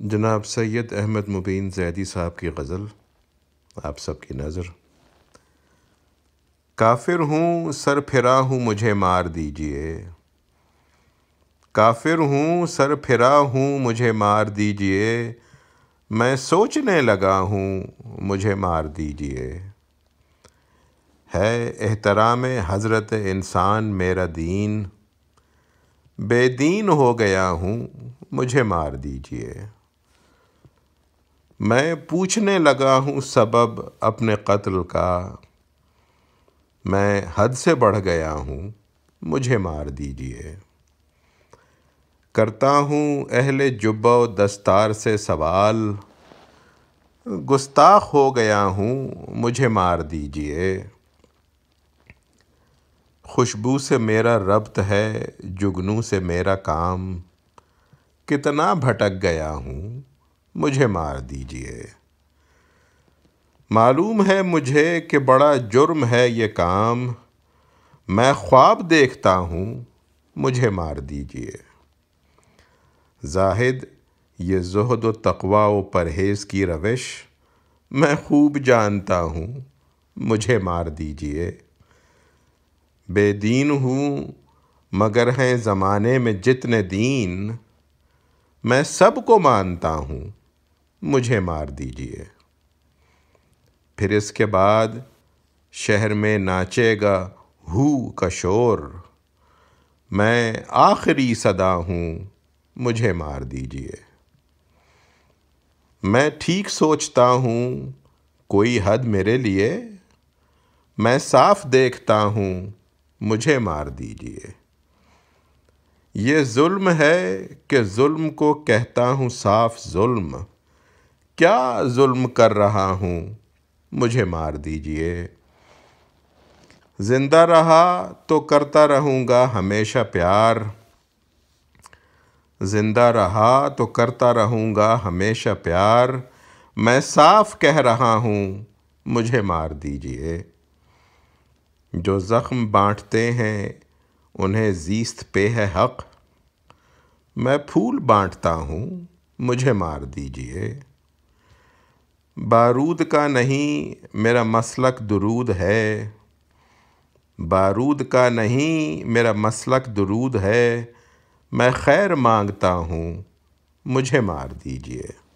جناب سید احمد مبین زیدی صاحب کی غزل، آپ سب کی نظر۔ کافر ہوں، سر پھرا ہوں، مجھے مار دیجیے۔ کافر ہوں، سر پھرا ہوں، مجھے مار دیجیے۔ میں سوچنے لگا ہوں، مجھے مار دیجیے۔ ہے احترام حضرت انسان، میرا دین۔ بے دین ہو گیا ہوں، مجھے مار دیجیے۔ میں پوچھنے لگا ہوں سبب اپنے قتل کا۔ میں حد سے بڑھ گیا ہوں، مجھے مار دیجیے۔ کرتا ہوں اہل جبہ و دستار سے سوال۔ گستاخ ہو گیا ہوں، مجھے مار دیجیے۔ خوشبو سے میرا ربط ہے، جگنو سے میرا کام۔ کتنا بھٹک گیا ہوں۔ مجھے مار دیجیے۔ معلوم ہے مجھے کہ بڑا جرم ہے یہ کام۔ میں خواب دیکھتا ہوں، مجھے مار دیجیے۔ زاہد، یہ زہد و تقوی و پرہیز کی روش میں خوب جانتا ہوں، مجھے مار دیجیے۔ بے دین ہوں، مگر ہیں زمانے میں جتنے دین، میں سب کو مانتا ہوں۔ مجھے مار دیجیے۔ پھر اس کے بعد شہر میں ناچے گا ہو کا شور۔ میں آخری صدا ہوں، مجھے مار دیجیے۔ میں ٹھیک سوچتا ہوں، کوئی حد میرے لیے۔ میں صاف دیکھتا ہوں، مجھے مار دیجیے۔ یہ ظلم ہے کہ ظلم کو کہتا ہوں، صاف ظلم۔ کیا ظلم کر رہا ہوں؟ مجھے مار دیجیے۔ زندہ رہا تو کرتا رہوں گا ہمیشہ پیار۔ زندہ رہا تو کرتا رہوں گا ہمیشہ پیار۔ میں صاف کہہ رہا ہوں، مجھے مار دیجیے۔ جو زخم بانٹتے ہیں، انہیں زیست پہ ہے حق۔ میں پھول بانٹتا ہوں، مجھے مار دیجیے۔ بارود کا نہیں میرا مسلک درود ہے۔ بارود کا نہیں میرا مسلک درود ہے۔ میں خیر مانگتا ہوں، مجھے مار دیجیے۔